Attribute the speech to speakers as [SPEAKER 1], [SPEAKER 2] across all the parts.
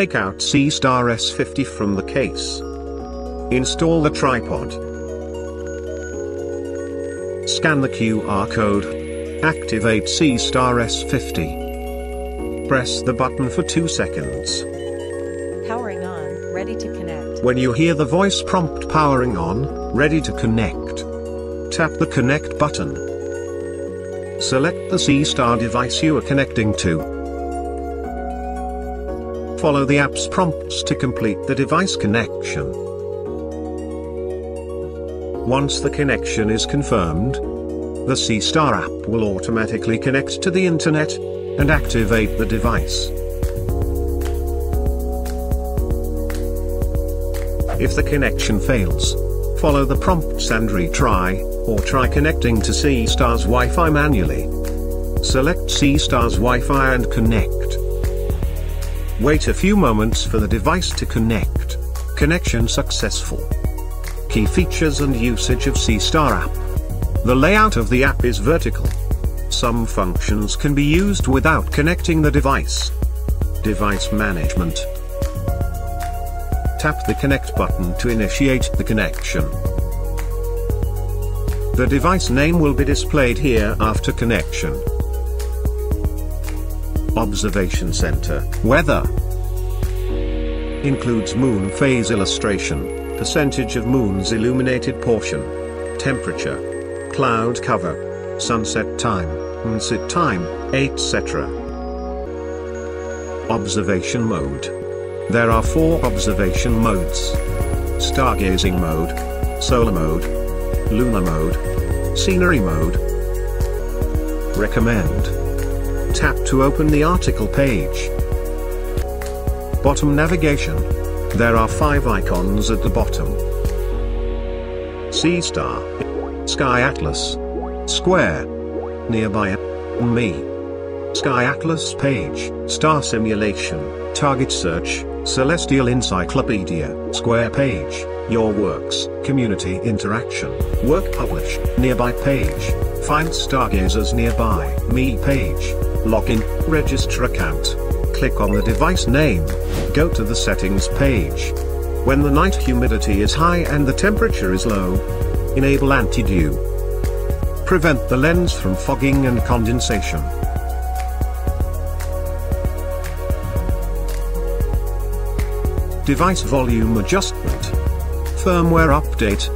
[SPEAKER 1] Take out Seestar S50 from the case. Install the tripod. Scan the QR code. Activate Seestar S50. Press the button for 2 seconds.
[SPEAKER 2] Powering on, ready to connect.
[SPEAKER 1] When you hear the voice prompt powering on, ready to connect, tap the connect button. Select the Seestar device you are connecting to. Follow the app's prompts to complete the device connection. Once the connection is confirmed, the Seestar app will automatically connect to the internet and activate the device. If the connection fails, follow the prompts and retry, or try connecting to Seestar's Wi-Fi manually. Select Seestar's Wi-Fi and connect. Wait a few moments for the device to connect. Connection successful. Key features and usage of Seestar app. The layout of the app is vertical. Some functions can be used without connecting the device. Device management. Tap the connect button to initiate the connection. The device name will be displayed here after connection. Observation Center, Weather. Includes moon phase illustration, percentage of moon's illuminated portion, temperature, cloud cover, sunset time, moonset time, etc. Observation mode. There are four observation modes. Stargazing mode, solar mode, lunar mode, scenery mode. Recommend. Tap to open the article page. Bottom navigation. There are five icons at the bottom. Seestar, Sky Atlas, Square, Nearby, Me, Sky Atlas page, Star Simulation, Target Search, Celestial Encyclopedia, Square page, Your Works, Community Interaction, Work Publish, Nearby page, Find Stargazers Nearby, Me page, Login, Register Account. Click on the device name, go to the settings page. When the night humidity is high and the temperature is low, enable anti-dew. Prevent the lens from fogging and condensation. Device volume adjustment. Firmware update.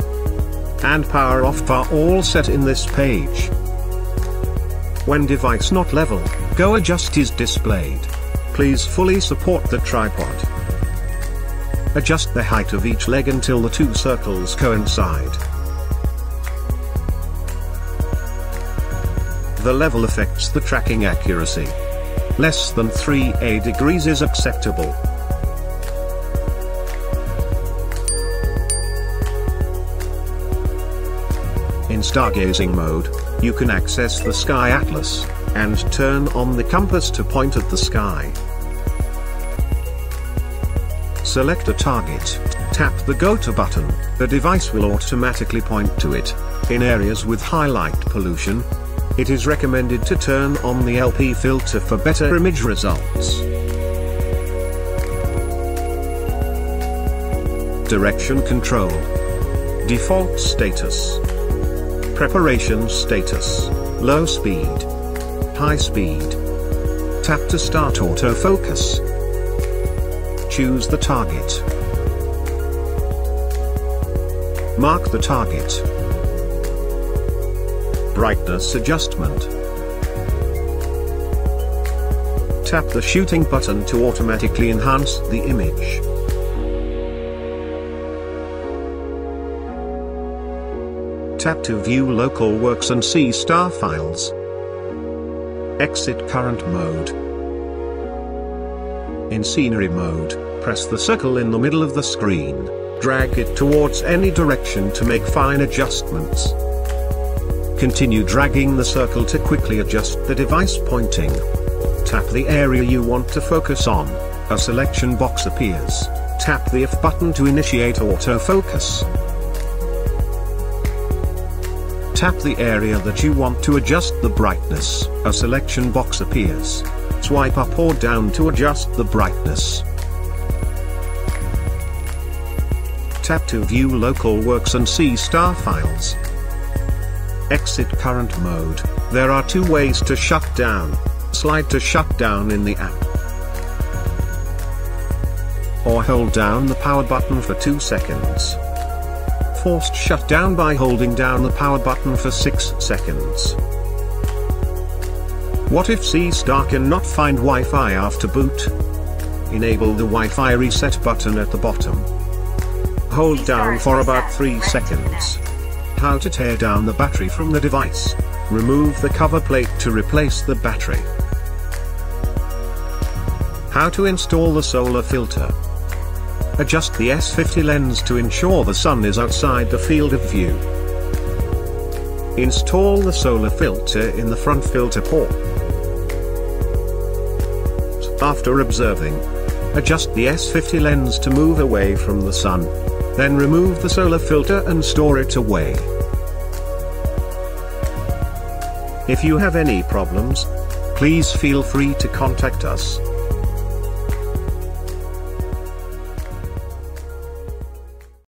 [SPEAKER 1] And power off are all set in this page. When device not level, go adjust is displayed. Please fully support the tripod. Adjust the height of each leg until the two circles coincide. The level affects the tracking accuracy. Less than 3A degrees is acceptable. Stargazing mode, you can access the Sky Atlas, and turn on the compass to point at the sky. Select a target, tap the Go To button, the device will automatically point to it. In areas with high light pollution, it is recommended to turn on the LP filter for better image results. Direction control. Default status. Preparation status. Low speed. High speed. Tap to start autofocus. Choose the target. Mark the target. Brightness adjustment. Tap the shooting button to automatically enhance the image. Tap to view local works and see star files. Exit current mode. In scenery mode, press the circle in the middle of the screen, drag it towards any direction to make fine adjustments. Continue dragging the circle to quickly adjust the device pointing. Tap the area you want to focus on, a selection box appears. Tap the F button to initiate autofocus. Tap the area that you want to adjust the brightness. A selection box appears. Swipe up or down to adjust the brightness. Tap to view local works and see star files. Exit current mode. There are two ways to shut down. Slide to shut down in the app or hold down the power button for 2 seconds. Forced shutdown by holding down the power button for 6 seconds. What if Seestar cannot find Wi-Fi after boot? Enable the Wi-Fi reset button at the bottom. Hold down for about 3 seconds. How to tear down the battery from the device. Remove the cover plate to replace the battery. How to install the solar filter. Adjust the S50 lens to ensure the sun is outside the field of view. Install the solar filter in the front filter port. After observing, adjust the S50 lens to move away from the sun. Then remove the solar filter and store it away. If you have any problems, please feel free to contact us.